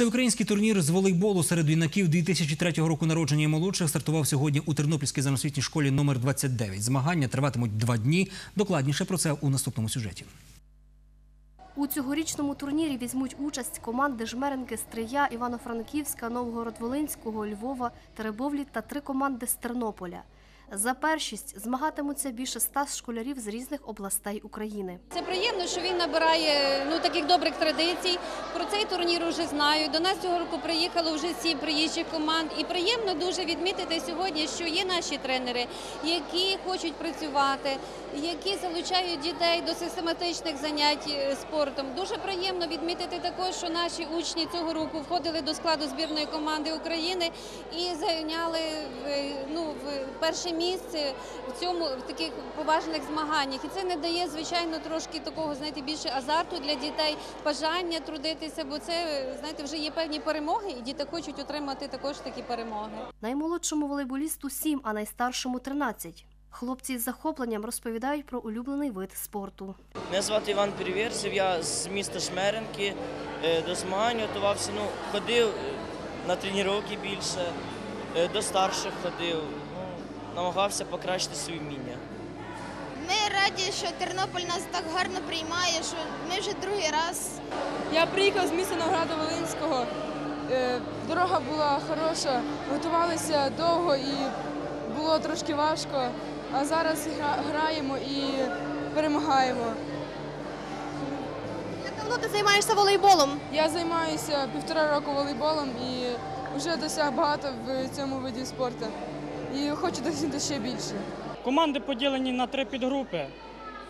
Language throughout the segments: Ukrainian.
Всеукраїнський турнір з волейболу серед юнаків 2003 року народження і молодших стартував сьогодні у Тернопільській загальноосвітній школі номер 29. Змагання триватимуть два дні. Докладніше про це у наступному сюжеті. У цьогорічному турнірі візьмуть участь команди Жмеренки, Стрия, Івано-Франківська, Новгород-Волинського, Львова, Теребовлі та три команди з Тернополя. За першість змагатимуться більше ста школярів з різних областей України. Це приємно, що він набирає ну таких добрих традицій. Про цей турнір вже знають. До нас цього року приїхало вже сім приїжджих команд. І приємно дуже відмітити сьогодні, що є наші тренери, які хочуть працювати, які залучають дітей до систематичних занять е, спортом. Дуже приємно відмітити також, що наші учні цього року входили до складу збірної команди України і зайняли е, ну, перше місце в цьому в таких поважних змаганнях. І це не дає, звичайно, трошки такого, знаєте, більше азарту для дітей, бажання трудитися, бо це знаєте, вже є певні перемоги, і діти хочуть отримати також такі перемоги. Наймолодшому волейболісту 7, а найстаршому 13. Хлопці з захопленням розповідають про улюблений вид спорту. Мене звати Іван Переверзів, я з міста Шмеренки. Е, До змагань готувався, ну, ходив е, на тренування більше, е, до старших ходив, ну, намагався покращити свої вміння. Ми раді, що Тернопіль нас так гарно приймає, що ми вже другий раз. Я приїхав з міста Новграда Волинського. Е, Дорога була хороша, готувалися довго і було трошки важко. А зараз граємо і перемагаємо. Як давно ти займаєшся волейболом? Я займаюся півтора року волейболом і вже досяг багато в цьому виді спорту. І хочу досягти ще більше. Команди поділені на три підгрупи.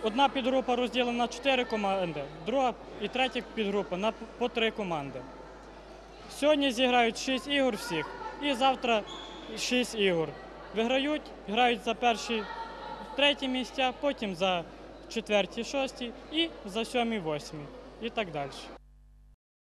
Одна підгрупа розділена на чотири команди, друга і третя підгрупа на по три команди. Сьогодні зіграють шість ігор всіх, і завтра шість ігор. Виграють, грають за перші треті місця, потім за четверті, шості і за сьомі, восьмі і так далі.